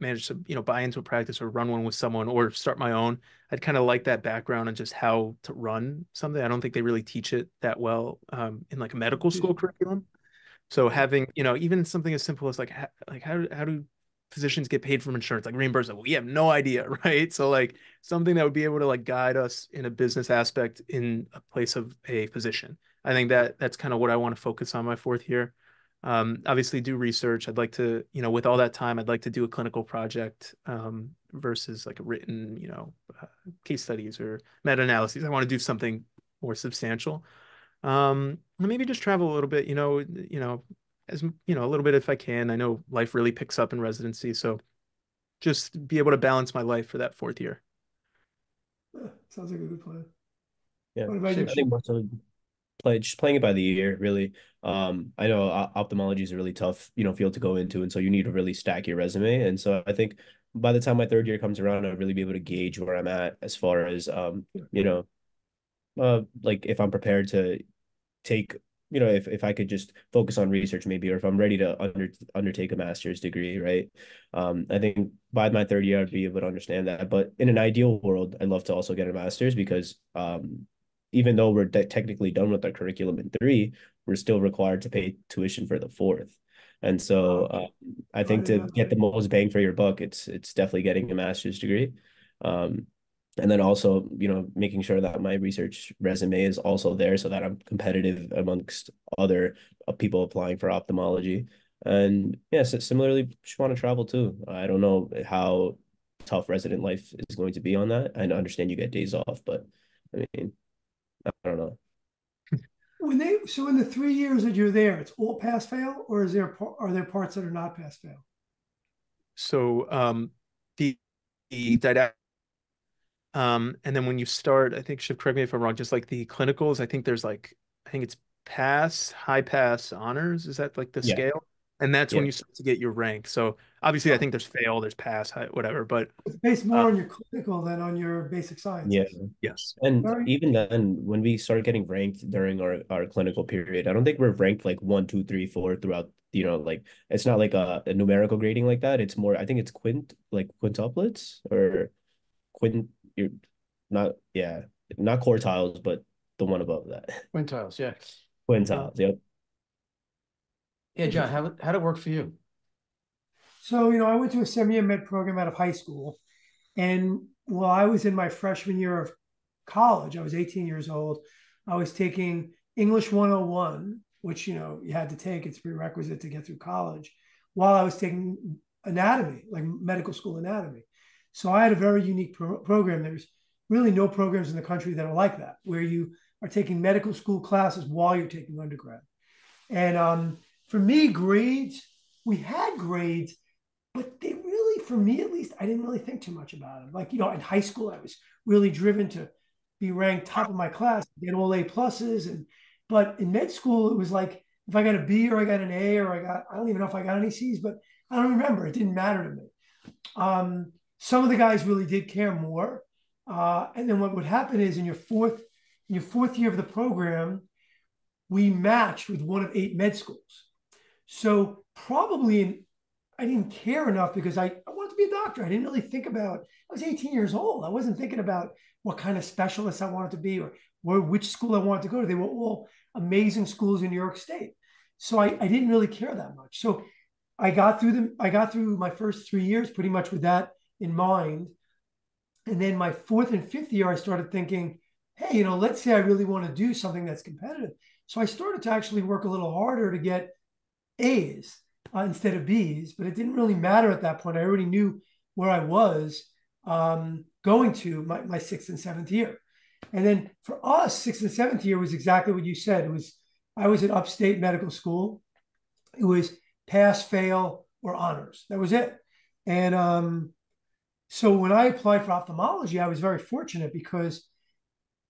manage to you know buy into a practice or run one with someone or start my own i'd kind of like that background on just how to run something i don't think they really teach it that well um, in like a medical school curriculum so having you know even something as simple as like like how, how do physicians get paid from insurance, like reimbursement. We have no idea, right? So like something that would be able to like guide us in a business aspect in a place of a physician. I think that that's kind of what I want to focus on my fourth year. Um, obviously do research. I'd like to, you know, with all that time, I'd like to do a clinical project um, versus like a written, you know, uh, case studies or meta-analyses. I want to do something more substantial. Um, maybe just travel a little bit, you know, you know, as you know, a little bit if I can. I know life really picks up in residency, so just be able to balance my life for that fourth year. Yeah, sounds like a good plan. Yeah, I think more so play just playing it by the year, really. Um, I know ophthalmology is a really tough, you know, field to go into, and so you need to really stack your resume. And so I think by the time my third year comes around, I'll really be able to gauge where I'm at as far as um, you know, uh, like if I'm prepared to take you know, if, if I could just focus on research maybe, or if I'm ready to under undertake a master's degree, right? Um, I think by my third year, I'd be able to understand that. But in an ideal world, I'd love to also get a master's because um, even though we're de- technically done with our curriculum in three, we're still required to pay tuition for the fourth. And so uh, I think to get the most bang for your buck, it's it's definitely getting a master's degree. Um, and then also you know making sure that my research resume is also there so that i'm competitive amongst other uh, people applying for ophthalmology. And yes yeah, similarly just want to travel too. I don't know how tough resident life is going to be on that. I understand you get days off but i mean don't know when they so in the three years that you're there it's all pass fail or is there are there parts that are not pass fail so um the the didactic um, and then when you start, I think, Shiv correct me if I'm wrong, just like the clinicals, I think there's like, I think it's pass, high pass, honors. Is that like the yeah. scale? And that's yeah. when you start to get your rank. So obviously, I think there's fail, there's pass, whatever. But it's based more uh, on your clinical than on your basic science. Yeah. Yes. And Sorry. even then, when we started getting ranked during our, our clinical period, I don't think we're ranked like one, two, three, four throughout. You know, like it's not like a, a numerical grading like that. It's more, I think it's quint, like quintuplets or quint you're not yeah not quartiles but the one above that quintiles yeah quintiles yep yeah john how, how did it work for you so you know i went to a seven-year med program out of high school and while i was in my freshman year of college i was 18 years old i was taking english 101 which you know you had to take it's prerequisite to get through college while i was taking anatomy like medical school anatomy so I had a very unique pro- program. There's really no programs in the country that are like that, where you are taking medical school classes while you're taking undergrad. And um, for me, grades, we had grades, but they really, for me at least, I didn't really think too much about them. Like, you know, in high school, I was really driven to be ranked top of my class, get all A pluses. And, but in med school, it was like, if I got a B or I got an A or I got, I don't even know if I got any C's, but I don't remember. It didn't matter to me. Um, some of the guys really did care more. Uh, and then what would happen is in your fourth, in your fourth year of the program, we matched with one of eight med schools. So probably I didn't care enough because I, I wanted to be a doctor. I didn't really think about, I was 18 years old. I wasn't thinking about what kind of specialist I wanted to be or where, which school I wanted to go to. They were all amazing schools in New York State. So I, I didn't really care that much. So I got through them. I got through my first three years pretty much with that in mind. And then my fourth and fifth year, I started thinking, hey, you know, let's say I really want to do something that's competitive. So I started to actually work a little harder to get A's uh, instead of B's, but it didn't really matter at that point. I already knew where I was um, going to my, my sixth and seventh year. And then for us, sixth and seventh year was exactly what you said. It was I was at upstate medical school. It was pass, fail, or honors. That was it. And um, so when I applied for ophthalmology, I was very fortunate because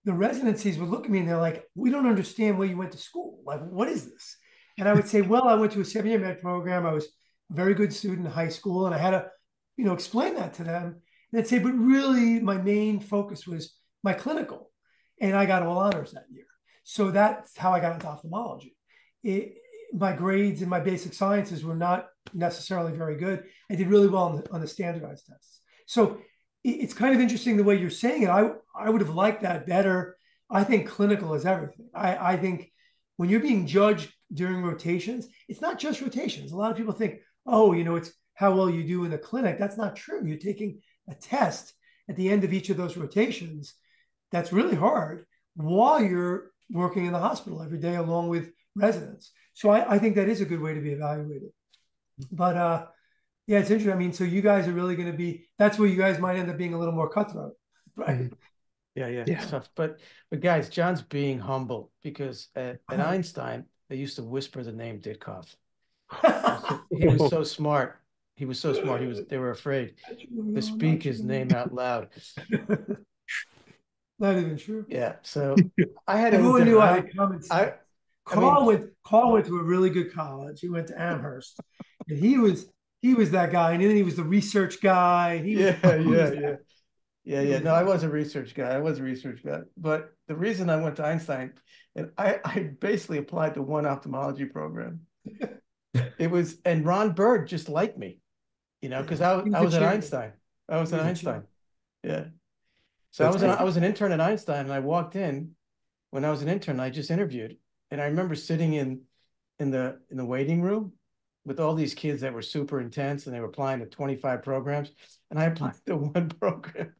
the residencies would look at me and they're like, "We don't understand where you went to school. Like, what is this?" And I would say, "Well, I went to a seven-year med program. I was a very good student in high school, and I had to, you know, explain that to them." And they'd say, "But really, my main focus was my clinical, and I got all honors that year. So that's how I got into ophthalmology. It, my grades in my basic sciences were not necessarily very good. I did really well on the, on the standardized tests." So it's kind of interesting the way you're saying it. I I would have liked that better. I think clinical is everything. I, I think when you're being judged during rotations, it's not just rotations. A lot of people think, oh, you know, it's how well you do in the clinic. That's not true. You're taking a test at the end of each of those rotations. That's really hard while you're working in the hospital every day along with residents. So I, I think that is a good way to be evaluated. But uh, yeah, it's interesting. I mean, so you guys are really going to be. That's where you guys might end up being a little more cutthroat, right? Yeah, yeah, yeah. Tough. But but guys, John's being humble because at, at uh-huh. Einstein they used to whisper the name Ditkoff. he was so smart. He was so smart. He was. They were afraid to speak his name out loud. Not even true. Yeah. So I had everyone knew I had comments. I, Carl I mean, went. Carl went to a really good college. He went to Amherst, and he was he was that guy, and then he was the research guy. He yeah, was, yeah, yeah, yeah, yeah. No, I was a research guy. I was a research guy. But the reason I went to Einstein, and I, I basically applied to one ophthalmology program. it was, and Ron Bird just liked me, you know, because I, I was at Einstein. I was at Einstein. Yeah. So That's I was an, I was an intern at Einstein, and I walked in when I was an intern. I just interviewed, and I remember sitting in in the in the waiting room with all these kids that were super intense, and they were applying to twenty five programs, and I applied to one program.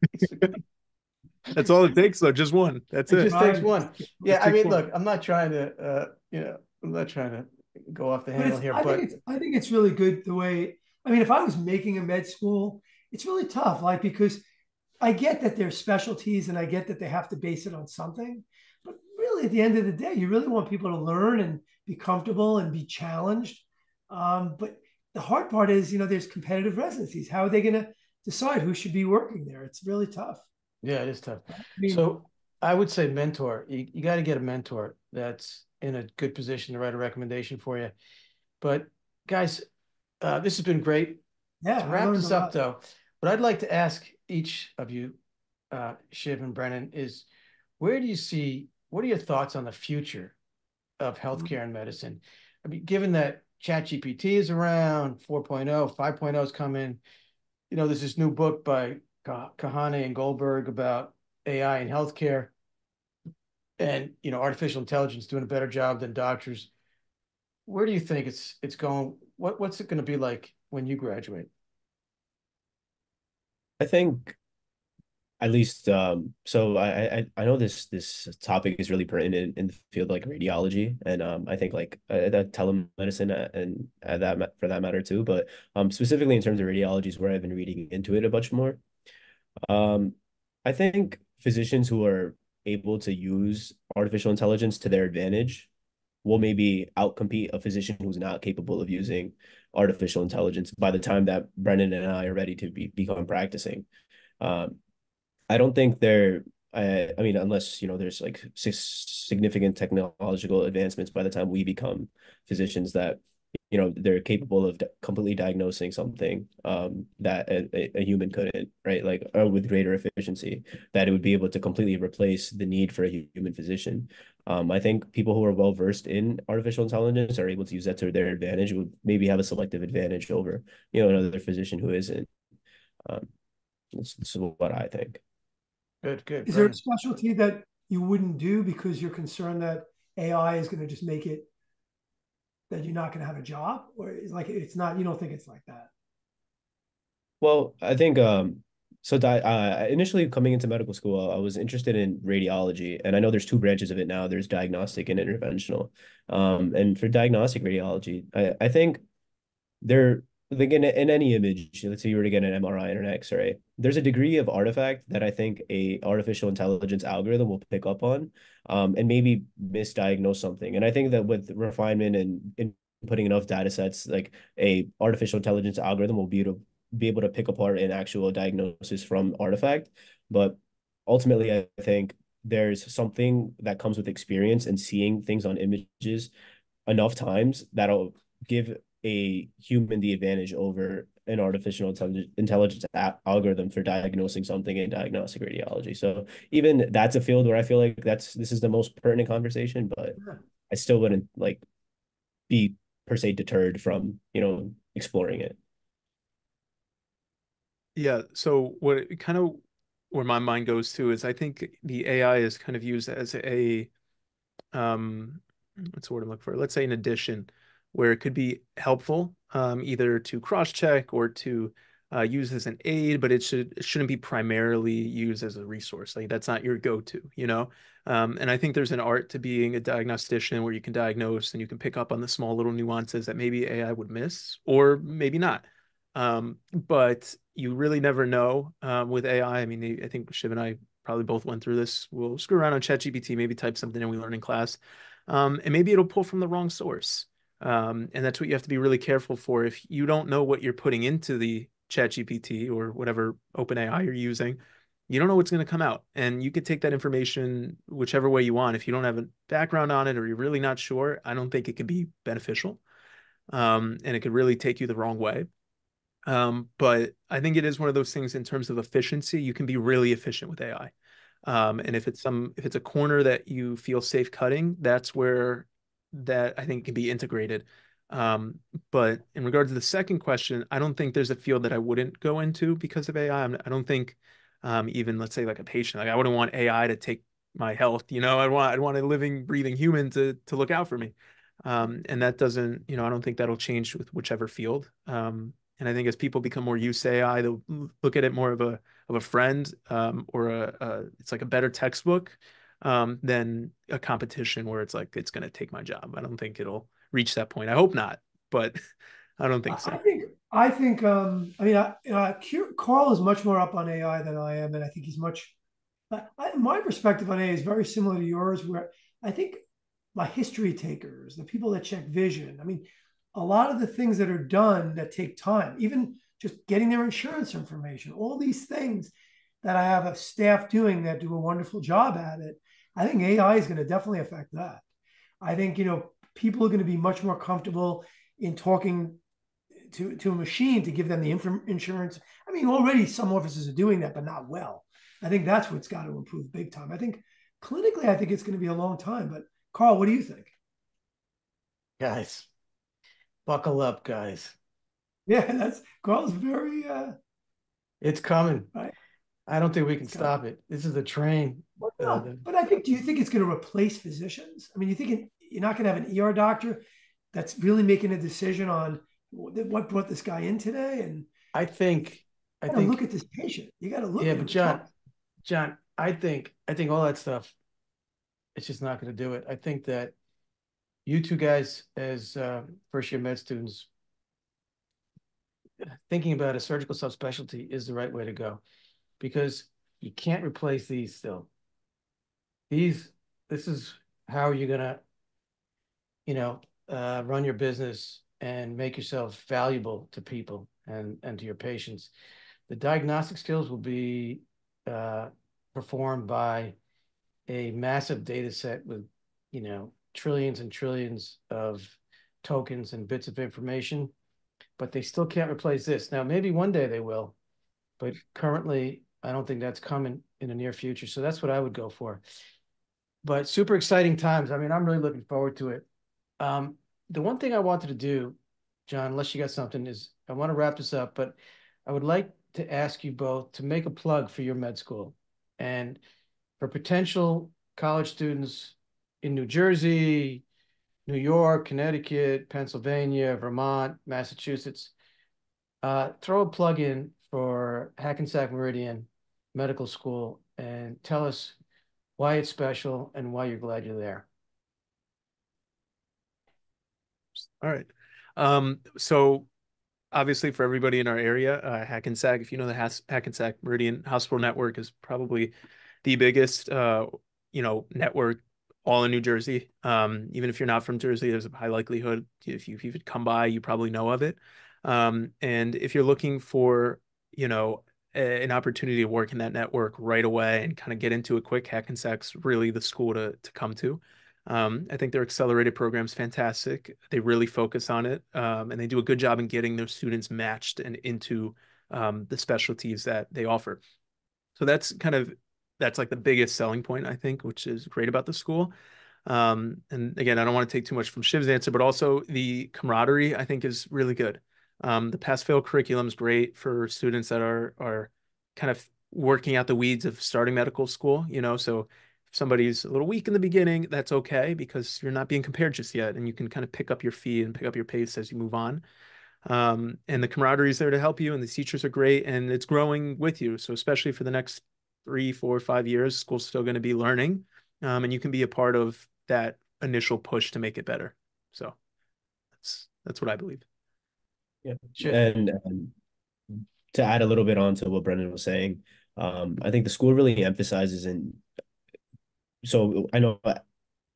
That's all it takes, though. Just one. That's it. It just takes one. Yeah, I mean, one. look, I'm not trying to, uh, you know, I'm not trying to go off the handle here, I but think I think it's really good the way. I mean, if I was making a med school, it's really tough, like because I get that there's specialties and I get that they have to base it on something. But really, at the end of the day, you really want people to learn and be comfortable and be challenged. Um, but the hard part is, you know, there's competitive residencies. How are they going to decide who should be working there? It's really tough. Yeah, it is tough. I mean, so I would say mentor. You, you got to get a mentor that's in a good position to write a recommendation for you. But guys, uh, this has been great. Yeah. To wrap this up, though, what I'd like to ask each of you, uh, Shiv and Brennan, is where do you see, what are your thoughts on the future of mm-hmm. healthcare and medicine? I mean, given that ChatGPT is around, 4.0, 5.0 is coming, you know, there's this new book by Kohane and Goldberg about AI in healthcare and, you know, artificial intelligence doing a better job than doctors. Where do you think it's it's going? What what's it going to be like when you graduate? I think at least um so I, I I know this this topic is really pertinent in the field like radiology and um I think like uh, that telemedicine uh, and uh, that for that matter too but um specifically in terms of radiology is where I've been reading into it a bunch more um I think physicians who are able to use artificial intelligence to their advantage will maybe outcompete a physician who's not capable of using artificial intelligence by the time that Brennan and I are ready to be become practicing. Um, I don't think they're. I, I mean, unless you know, there's like significant technological advancements by the time we become physicians that you know they're capable of completely diagnosing something um, that a, a, human couldn't right? Like or with greater efficiency that it would be able to completely replace the need for a human physician. Um, i think people who are well versed in artificial intelligence are able to use that to their advantage would maybe have a selective advantage over you know another physician who isn't. Um, this is what i think good good is there a specialty that you wouldn't do because you're concerned that ai is going to just make it that you're not going to have a job? Or it's like it's not you don't think it's like that? Well i think um so di- uh, initially coming into medical school i was interested in radiology and i know there's two branches of it now. There's diagnostic and interventional. Um and for diagnostic radiology i, I think there like in, in any image let's say you were to get an mri and an x-ray there's a degree of artifact that i think a artificial intelligence algorithm will pick up on um, and maybe misdiagnose something. And i think that with refinement and, and putting enough data sets like a artificial intelligence algorithm will be able to be able to pick apart an actual diagnosis from artifact. But ultimately i think there's something that comes with experience and seeing things on images enough times that'll give a human the advantage over an artificial intelligence algorithm for diagnosing something in diagnostic radiology. So even that's a field where I feel like that's this is the most pertinent conversation, but I still wouldn't like be per se deterred from you know exploring it. Yeah. So what kind of where my mind goes to is I think the AI is kind of used as a um what's the word I'm looking for? Let's say an addition where it could be helpful um, either to cross check or to uh, use as an aid, but it should it shouldn't be primarily used as a resource. Like that's not your go-to, you know. Um, and I think there's an art to being a diagnostician where you can diagnose and you can pick up on the small little nuances that maybe AI would miss or maybe not. Um, but you really never know um, with AI. I mean, I think Shiv and I probably both went through this. We'll screw around on ChatGPT, maybe type something and we learn in class, um, and maybe it'll pull from the wrong source. Um, and that's what you have to be really careful for. If you don't know what you're putting into the ChatGPT or whatever OpenAI you're using, you don't know what's going to come out. And you could take that information whichever way you want. If you don't have a background on it or you're really not sure, I don't think it could be beneficial. Um, and it could really take you the wrong way. Um, but I think it is one of those things in terms of efficiency, you can be really efficient with AI. Um, and if it's some if it's a corner that you feel safe cutting, that's where that I think can be integrated. Um, but in regards to the second question, I don't think there's a field that I wouldn't go into because of AI. I do not think um, even let's say like a patient, like I wouldn't want AI to take my health. You know, I want I want a living, breathing human to to look out for me. Um, and that doesn't, you know, I don't think that'll change with whichever field. Um, and I think as people become more used to AI, they'll look at it more of a of a friend um, or a, a, it's like a better textbook um, than a competition where it's like it's going to take my job. I don't think it'll reach that point. I hope not, but I don't think so. I think I think um, I mean I, uh, Carl is much more up on AI than I am, and I think he's much. I, my perspective on AI is very similar to yours, where I think my history takers, the people that check vision. I mean, a lot of the things that are done that take time, even just getting their insurance information, all these things that I have a staff doing that do a wonderful job at it. I think AI is going to definitely affect that. I think, you know, people are going to be much more comfortable in talking to, to a machine to give them the insurance. I mean, already some offices are doing that, but not well. I think that's what's got to improve big time. I think clinically, I think it's going to be a long time. But Carl, what do you think? Guys, Buckle up, guys. Yeah, that's Carl's very uh It's coming. Right. I don't think we can stop it. This is a train. Uh, but I think do you think it's going to replace physicians? I mean, you think you're not going to have an ER doctor that's really making a decision on what brought this guy in today and I think I think look at this patient. You got to look Yeah, but John John, I think I think all that stuff it's just not going to do it. I think that you two guys as uh, first year med students thinking about a surgical subspecialty is the right way to go because you can't replace these still these this is how you're gonna you know uh, run your business and make yourself valuable to people and and to your patients the diagnostic skills will be uh, performed by a massive data set with you know trillions and trillions of tokens and bits of information, but they still can't replace this. Now, maybe one day they will, but currently, I don't think that's coming in the near future. So that's what I would go for. But super exciting times. I mean, I'm really looking forward to it. Um, the one thing I wanted to do, John, unless you got something, is I want to wrap this up, but I would like to ask you both to make a plug for your med school and for potential college students in New Jersey, New York, Connecticut, Pennsylvania, Vermont, Massachusetts, uh, throw a plug in for Hackensack Meridian Medical School and tell us why it's special and why you're glad you're there. All right. Um, so obviously for everybody in our area, uh, Hackensack, if you know the Hackensack Meridian Hospital Network is probably the biggest, uh, you know, network all in New Jersey. Um, even if you're not from Jersey, there's a high likelihood if you if you've come by, you probably know of it. Um, and if you're looking for, you know, an opportunity to work in that network right away and kind of get into it quick, Hackensack's really the school to to come to. Um, I think their accelerated program's fantastic. They really focus on it, um, and they do a good job in getting their students matched and into um, the specialties that they offer. So that's kind of that's like the biggest selling point, I think, which is great about the school. Um, and again, I don't want to take too much from Shiv's answer, but also the camaraderie, I think, is really good. Um, the pass fail curriculum is great for students that are are kind of working out the weeds of starting medical school. You know, so if somebody's a little weak in the beginning, that's okay because you're not being compared just yet, and you can kind of pick up your feet and pick up your pace as you move on. Um, and the camaraderie is there to help you, and the teachers are great, and it's growing with you. So especially for the next three, four, five years, school's still going to be learning, um, and you can be a part of that initial push to make it better. So that's that's what I believe. Yeah, and um, to add a little bit on to what Brennan was saying, um, I think the school really emphasizes in. So I know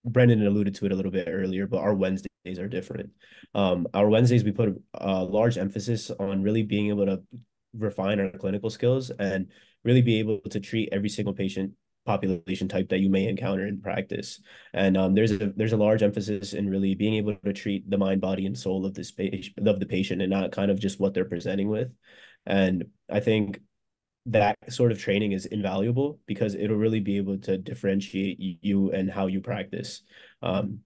Brennan alluded to it a little bit earlier, but our Wednesdays are different. Um, our Wednesdays we put a large emphasis on really being able to refine our clinical skills and really be able to treat every single patient population type that you may encounter in practice. And um, there's a there's a large emphasis in really being able to treat the mind, body, and soul of this of the patient, and not kind of just what they're presenting with. And I think that sort of training is invaluable because it'll really be able to differentiate you and how you practice. Um,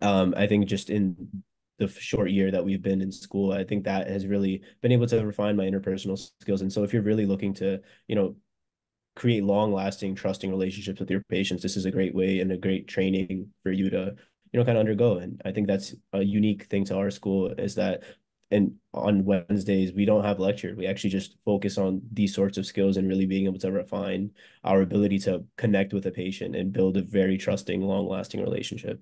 um, I think just in the short year that we've been in school, I think that has really been able to refine my interpersonal skills. And so if you're really looking to, you know, create long lasting, trusting relationships with your patients, this is a great way and a great training for you to, you know, kind of undergo. And I think that's a unique thing to our school is that and on Wednesdays we don't have lecture. We actually just focus on these sorts of skills and really being able to refine our ability to connect with a patient and build a very trusting, long-lasting relationship.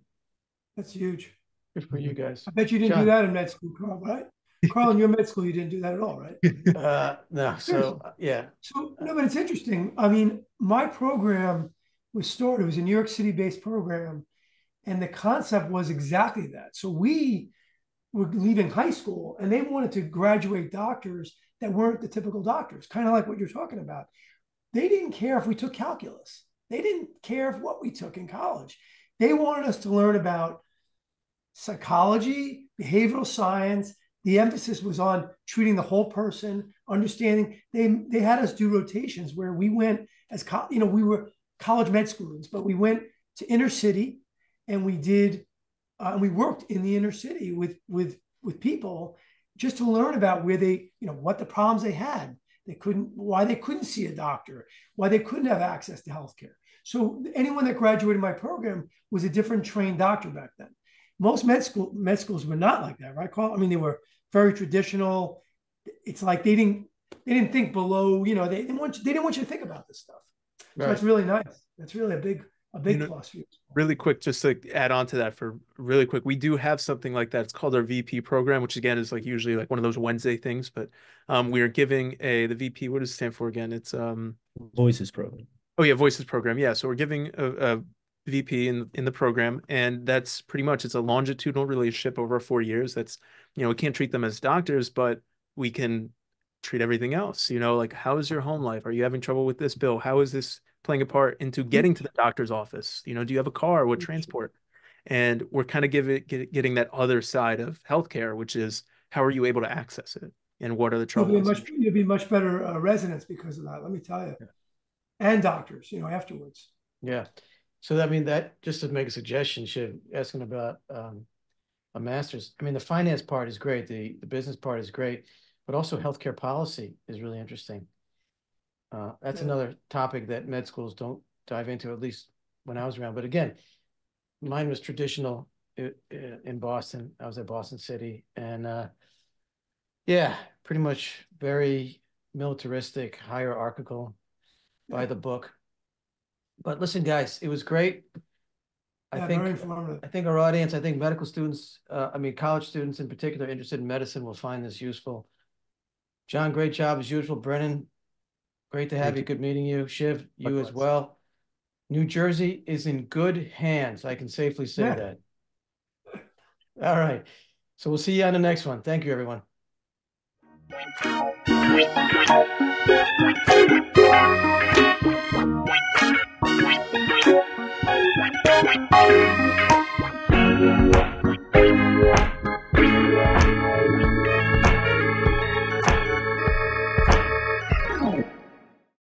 That's huge. Good for you guys. I bet you didn't John. do that in med school, Carl, right? Carl, in your med school, you didn't do that at all, right? Uh, no. So yeah. So no, but it's interesting. I mean, my program was started. It was a New York City-based program, and the concept was exactly that. So we were leaving high school and they wanted to graduate doctors that weren't the typical doctors, kind of like what you're talking about. They didn't care if we took calculus. They didn't care if what we took in college. They wanted us to learn about psychology, behavioral science. The emphasis was on treating the whole person, understanding. They they had us do rotations where we went as you know we were college med students, but we went to inner city and we did uh, and we worked in the inner city with with with people just to learn about where they you know what the problems they had. They couldn't why they couldn't see a doctor why they couldn't have access to healthcare. So anyone that graduated my program was a different trained doctor back then. Most med school med schools were not like that right carl? I mean they were very traditional it's like they didn't they didn't think below you know they didn't want you, they didn't want you to think about this stuff so right. that's really nice that's really a big a big you know, plus for you. Really quick, just to add on to that for really quick, we do have something like that. It's called our VP program, which again is like usually like one of those Wednesday things, but um, we are giving a the VP. What does it stand for again? It's um Voices program. Oh yeah, Voices program. Yeah, so we're giving a, a VP in in the program, and that's pretty much it's a longitudinal relationship over four years. That's you know we can't treat them as doctors, but we can treat everything else. You know, like how is your home life? Are you having trouble with this bill? How is this playing a part into getting to the doctor's office. You know, do you have a car? What transport? And we're kind of giving get, getting that other side of healthcare, which is how are you able to access it, and what are the troubles? You'll be much, you'll be much better uh, residents because of that. Let me tell you, yeah. and doctors, you know, afterwards. Yeah. So I mean, that just to make a suggestion, Shiv asking about um, a master's. I mean, the finance part is great. The the business part is great, but also healthcare policy is really interesting. Uh, that's yeah. another topic that med schools don't dive into, at least when I was around. But again, mine was traditional in Boston. I was at Boston City, and uh, yeah, pretty much very militaristic, hierarchical, by the book. But listen, guys, it was great. I think I think our audience, I think medical students, uh, I mean college students in particular, interested in medicine, will find this useful. John, great job as usual. Brennan, Great to have Thank you. Good meeting you. Shiv, you Likewise. as well. New Jersey is in good hands. I can safely say yeah. that. All right. So we'll see you on the next one. Thank you, everyone. Thank you.